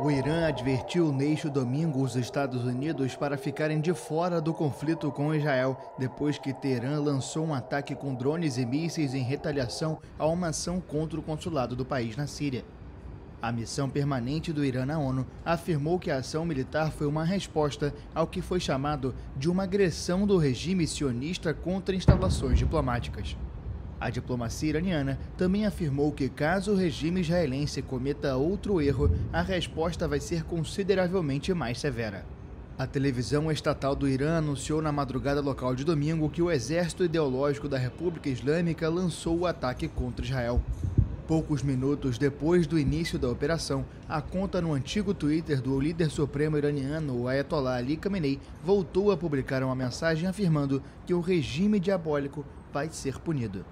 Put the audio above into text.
O Irã advertiu neste domingo os Estados Unidos para ficarem de fora do conflito com Israel, depois que Teherã lançou um ataque com drones e mísseis em retaliação a uma ação contra o consulado do país na Síria. A missão permanente do Irã na ONU afirmou que a ação militar foi uma resposta ao que foi chamado de uma agressão do regime sionista contra instalações diplomáticas. A diplomacia iraniana também afirmou que, caso o regime israelense cometa outro erro, a resposta vai ser consideravelmente mais severa. A televisão estatal do Irã anunciou na madrugada local de domingo que o exército ideológico da República Islâmica lançou o ataque contra Israel. Poucos minutos depois do início da operação, a conta no antigo Twitter do líder supremo iraniano, o Ayatollah Ali Khamenei, voltou a publicar uma mensagem afirmando que o regime diabólico vai ser punido.